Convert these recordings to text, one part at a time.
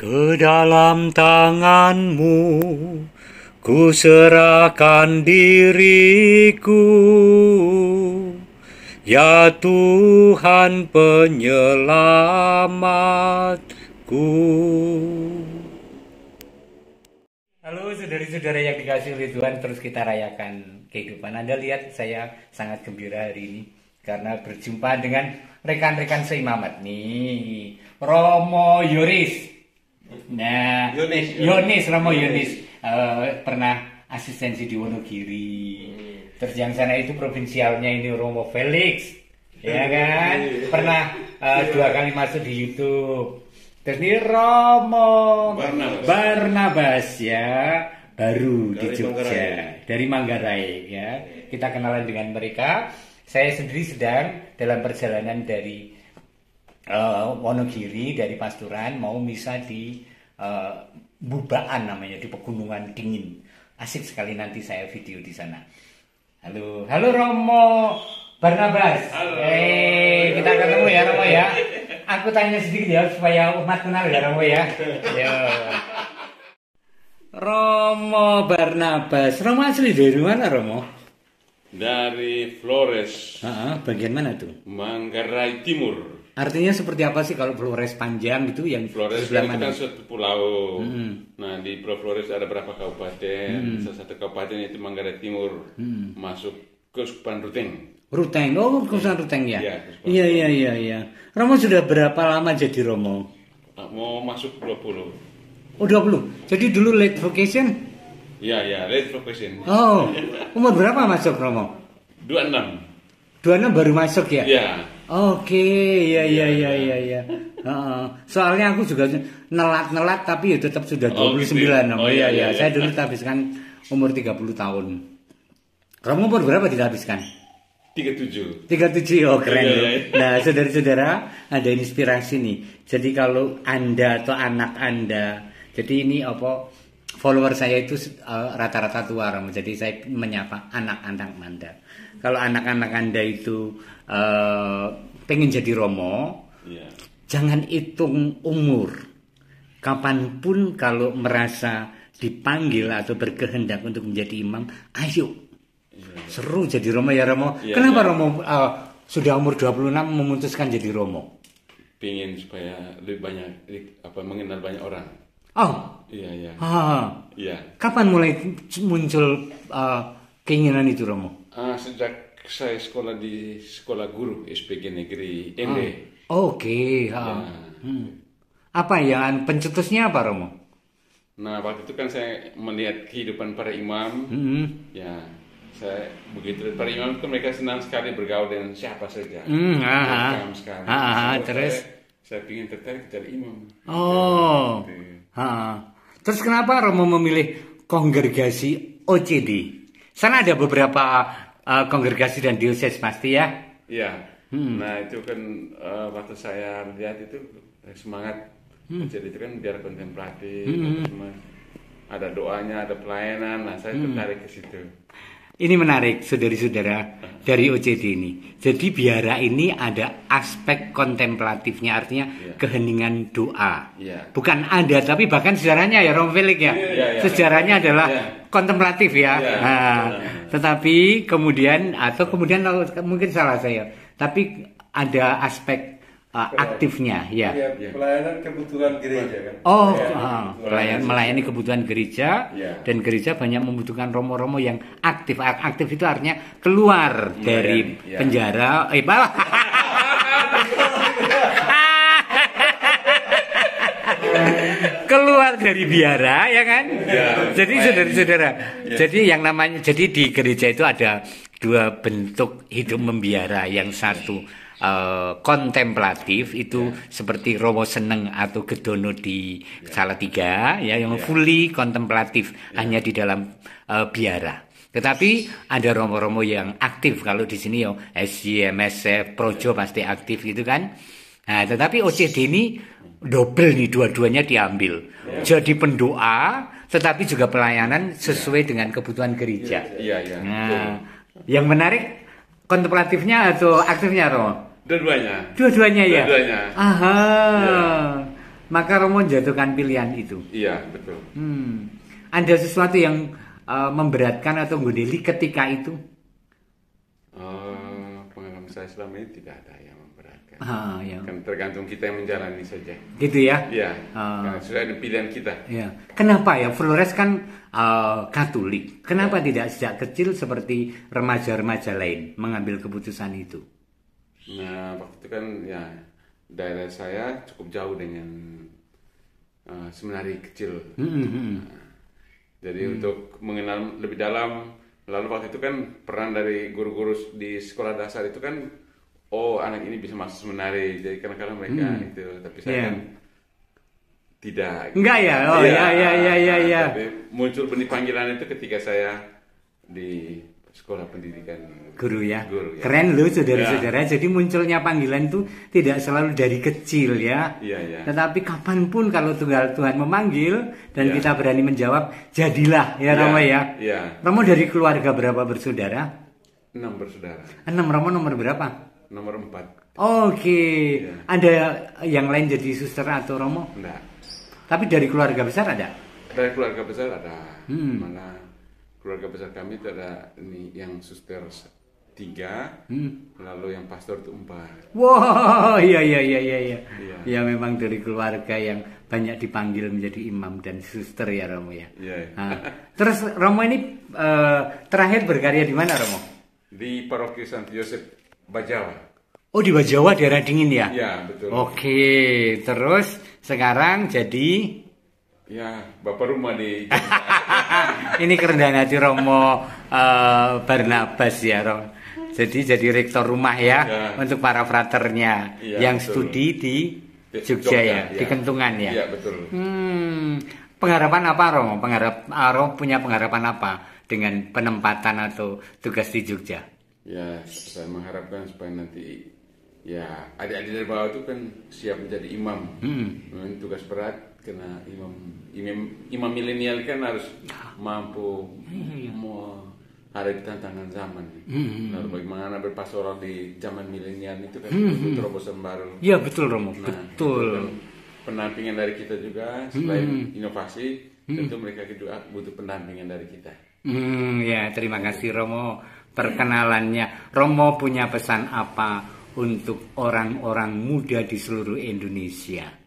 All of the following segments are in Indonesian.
Ke dalam tanganmu ku serahkan diriku. Ya Tuhan penyelamatku. Halo saudari-saudara yang dikasih oleh Tuhan Terus kita rayakan kehidupan. Anda lihat saya sangat gembira hari ini Karena berjumpa dengan rekan-rekan seimamat. Nih Romo Yoris Nah, Yonis. Yonis, Romo Yonis eh, pernah asistensi di Wonogiri. Terus yang sana itu provinsialnya ini Romo Felix, ya kan? Pernah eh, dua kali masuk di YouTube. Terus ini Romo Barnabas. Barnabas ya, baru di Dari Jogja, Manggarai. dari Manggarai ya. Kita kenalan dengan mereka. Saya sendiri sedang dalam perjalanan dari eh, Wonogiri dari Pasturan mau misa di eh, Bubaan namanya di pegunungan dingin. Asik sekali nanti saya video di sana. Halo, halo Romo Barnabas. Halo. Eh, kita ketemu ya Romo ya. Aku tanya sedikit ya supaya umat kenal ya Romo ya. Yo. Romo Barnabas. Romo asli dari mana Romo? Dari Flores, Ah, bagian mana tuh? Manggarai Timur. Artinya seperti apa sih kalau Flores panjang itu yang Flores kan itu kan suatu pulau. Nah di Pulau Flores ada berapa kabupaten. Salah satu kabupaten itu Manggarai Timur. Masuk ke Supan Ruteng. Ruteng, oh Kusan Ruteng ya? Iya, Iya, iya, iya, iya. Romo sudah berapa lama jadi Romo? Mau masuk 20. Oh 20. Jadi dulu late vocation? Ya ya, late profession. Oh, umur berapa masuk Romo? 26. 26 baru masuk ya? Ya. Oke, iya, iya, iya, iya, iya. Heeh. Soalnya aku juga nelat-nelat tapi ya tetap sudah 29. Oh, gitu ya? Oh, Oh, iya, iya. iya, iya. Saya dulu habiskan umur 30 tahun. Romo umur berapa dihabiskan? 37. 37 oh keren Iya, loh. iya. Nah saudara-saudara ada inspirasi nih. Jadi kalau anda atau anak anda, jadi ini apa follower saya itu eh, rata-rata tua Romo. Jadi saya menyapa anak-anak anda. Kalau anak-anak anda itu eh, pengen jadi Romo, Ya. jangan hitung umur. Kapan pun kalau merasa dipanggil atau berkehendak untuk menjadi imam, ayo Seru jadi Romo ya Romo. Iya, Kenapa iya. Romo uh, sudah umur 26 memutuskan jadi Romo? Pingin supaya lebih banyak apa mengenal banyak orang. Oh, Iya iya. ah, Iya. kapan mulai muncul uh, keinginan itu Romo? Ah, sejak saya sekolah di sekolah guru SPG Negeri Ende. Oke, ah. Hmm. Apa yang pencetusnya apa Romo? Nah, waktu itu kan saya melihat kehidupan para imam. Hmm. Ya, saya begitu para imam itu mereka senang sekali bergaul dengan siapa saja. Hmm, ah, Welcome sekali. ah, ah, So, terus? Saya, saya ingin tertarik jadi imam. Oh, Gitu. Ah. terus kenapa Romo memilih kongregasi OCD? Sana ada beberapa uh, kongregasi dan diocese pasti ya. Iya. Hmm. Nah, itu kan eh, waktu saya lihat itu eh, semangat Hmm. jadi itu kan biar kontemplatif, semua. ada doanya, ada pelayanan. Nah, saya Hmm. tertarik ke situ. Ini menarik, saudari-saudara, dari OCD ini. Jadi biara ini ada aspek kontemplatifnya, artinya Iya. keheningan doa. Iya. Bukan ada, tapi bahkan sejarahnya ya, Rom Felix ya. Iya, iya, iya. Sejarahnya adalah Iya. kontemplatif ya. Iya, Nah, tetapi kemudian atau kemudian mungkin salah saya, tapi ada aspek uh, aktifnya ya. Iya, pelayanan kebutuhan gereja kan. Oh, Pelayanan ah, kebutuhan pelayan, melayani kebutuhan gereja Iya. dan gereja banyak membutuhkan romo-romo yang aktif. Ak- Aktif itu artinya keluar dari iya. penjara. Eh, bawah. keluar dari biara ya kan Iya. jadi saudara-saudara jadi yang namanya jadi di gereja itu ada dua bentuk hidup membiara yang satu eh, kontemplatif itu seperti Romo Seneng atau Gedono di Salatiga ya yang fully kontemplatif hanya di dalam eh, biara. Tetapi ada romo-romo yang aktif. Kalau di sini ya SJ, MSF, Projo pasti aktif gitu kan. Nah, tetapi OCD ini double nih dua-duanya diambil. Jadi pendoa, tetapi juga pelayanan sesuai dengan kebutuhan gereja. Iya, iya. Nah, yang menarik kontemplatifnya atau aktifnya Romo? Dua-duanya. Dua-duanya ya. Dua-duanya. Aha. maka Romo jatuhkan pilihan itu. Iya, betul. Hmm. Ada sesuatu yang uh, memberatkan atau godeli ketika itu? Uh, pengalaman saya selama ini tidak ada yang memberatkan. Ah, ya. Kan tergantung kita yang menjalani saja. Gitu ya? Iya, Ah. karena sudah ada pilihan kita. Ya. Kenapa ya Flores kan uh, Katolik? Kenapa tidak sejak kecil seperti remaja-remaja lain mengambil keputusan itu? Nah, waktu itu kan ya daerah saya cukup jauh dengan uh, seminari kecil. Hmm, hmm, hmm. Jadi untuk mengenal lebih dalam, lalu waktu itu kan peran dari guru-guru di sekolah dasar itu kan, oh anak ini bisa masuk seminari, jadi kadang-kadang mereka itu, tapi saya Iya. kan tidak. Enggak ya? Oh Iya. ya ya ya ya ya. Tapi muncul benih panggilan itu ketika saya di sekolah pendidikan Guru ya. Guru, ya. Keren loh saudara-saudara. Jadi munculnya panggilan itu tidak selalu dari kecil ya. Iya, iya. Tetapi kapan pun kalau tunggal Tuhan memanggil dan Iya. kita berani menjawab, jadilah ya Romo ya. Iya. Romo dari keluarga berapa bersaudara? Enam bersaudara, Enam Romo nomor berapa? nomor empat. Oke. Iya. Ada yang lain jadi suster atau Romo? Enggak. Tapi dari keluarga besar ada? Dari keluarga besar ada, Hmm. mana keluarga besar kami itu ada ini yang suster tiga, Hmm. lalu yang pastor itu empat. Wow, iya iya iya iya iya. Iya. Ya memang dari keluarga yang banyak dipanggil menjadi imam dan suster ya Romo ya. Iya. Nah, terus Romo ini eh, terakhir berkarya di mana Romo? Di paroki Santo Yosef Bajawa. Oh di Bajawa daerah dingin ya? Ya betul. Oke, terus sekarang jadi Ya bapak rumah di. ini kerendahan hati Romo eh, Barnabas ya Romo. Jadi jadi rektor rumah ya, Ya. untuk para fraternya Iya, yang betul. studi di Jogja, Jogja, ya, ya. di Kentungan ya. Iya betul. Hmm, pengharapan apa Romo? Pengharap ah, Romo punya pengharapan apa dengan penempatan atau tugas di Jogja? Ya saya mengharapkan supaya nanti ya adik-adik dari bawah itu kan siap menjadi imam. Hmm. Tugas berat karena imam imam imam milenial kan harus mampu menghadapi tantangan zaman. Lalu bagaimana berpastoral di zaman milenial itu kan butuh terobosan baru. Iya betul Romo, Nah, betul. kan pendampingan dari kita juga selain inovasi, tentu mereka juga butuh pendampingan dari kita. Hmm, ya terima kasih Romo perkenalannya. Romo punya pesan apa untuk orang-orang muda di seluruh Indonesia?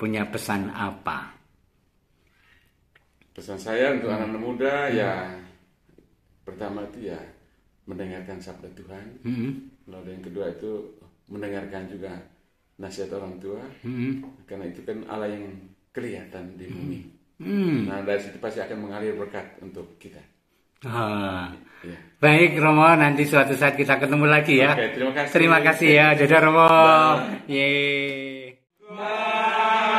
Punya pesan apa? Pesan saya untuk anak-anak muda ya pertama itu ya mendengarkan sabda Tuhan. Hmm, Lalu yang kedua itu mendengarkan juga nasihat orang tua. hmm, Karena itu kan Allah yang kelihatan di bumi. hmm. Nah dari situ pasti akan mengalir berkat untuk kita. Ah. Ya. Baik Romo, nanti suatu saat kita ketemu lagi ya. Oke, terima kasih. Terima kasih ya, dadah Romo. Yeay.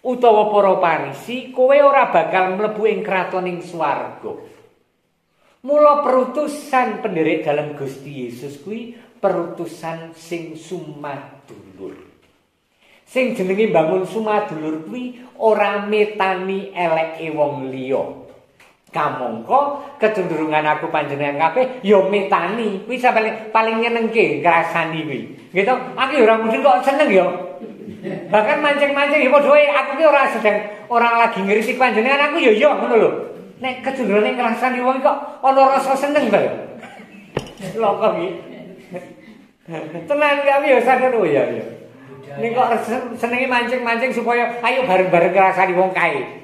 utawa para parisi, kowe ora bakal mlebu ing kratoning swarga. Mula perutusan penderek dalam Gusti Yesus kuwi perutusan sing sumadulur. Sing jenenge bangun sumadulur kuwi ora metani eleke wong liya. Kamangka kecenderungan aku panjenengan kabeh ya metani. Kuwi paling paling nyenengke ngrasani kuwi. Gitu, aku ora mungkin kok seneng ya. Bahkan mancing-mancing ya aku ki ora sedang ora lagi ngritik panjenengan aku ya ya ngono lho. Nek kecenderungan ngrasani wong kok ana rasa seneng ta. Lho kok iki. Tenan kami ya sadar oh ya ya. Nek kok sen- senenge mancing-mancing supaya ayo bareng-bareng ngrasani wong kae.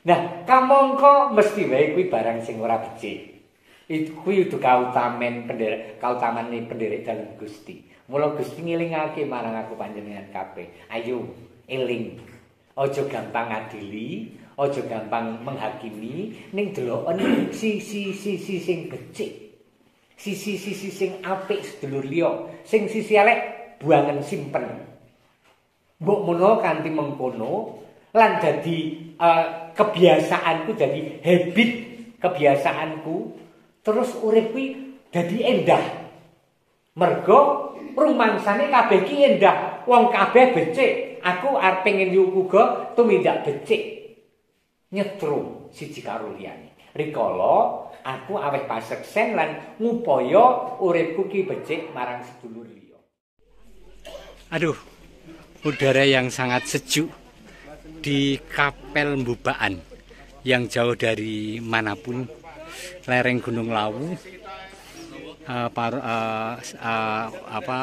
Nah, kamangka mesti wae kuwi barang sing ora becik. Itu kuwi kautamen penderek kautamane penderek dalam Gusti. Mula Gusti ngelingake marang aku panjenengan kabeh. Ayo eling. Aja gampang ngadili, aja gampang menghakimi ning deloken sisi-sisi sing becik. Sisi-sisi sing apik sedulur liya, sing sisi elek buangen simpen. mbok menawa kanthi mengkono lan dadi uh, kebiasaanku jadi habit kebiasaanku terus urip kuwi dadi endah mergo rumangsane kabeh ki endah. Wong kabeh becik. Aku arep pengen uga tumindak becik. Nyetrum siji karo liyane. Rikala aku aweh paseksen lan ngupaya uripku ki becik marang sedulur liya. Aduh udara yang sangat sejuk di Kapel Mbubaan yang jauh dari manapun lereng Gunung Lawu uh, par, uh, uh, apa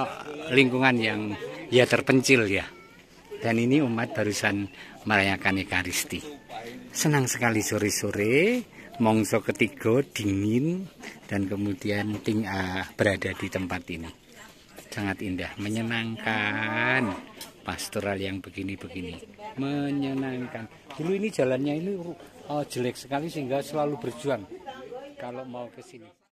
lingkungan yang ya terpencil ya. Dan ini umat barusan merayakan Ekaristi. Senang sekali sore-sore mongso ketiga dingin dan kemudian ting uh, berada di tempat ini. Sangat indah menyenangkan. Pastoral yang begini-begini menyenangkan. Dulu ini jalannya ini uh, jelek sekali sehingga selalu berjuang kalau mau ke sini